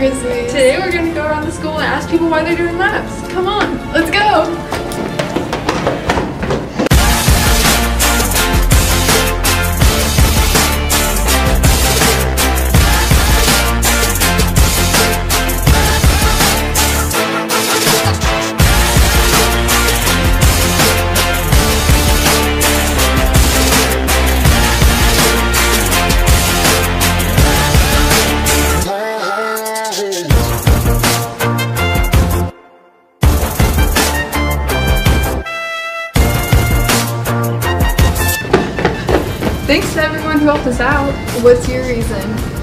Chrisley? Today we're to go around the school and ask people why they're doing laps. Come on. Let's go! Thanks to everyone who helped us out. What's your reason?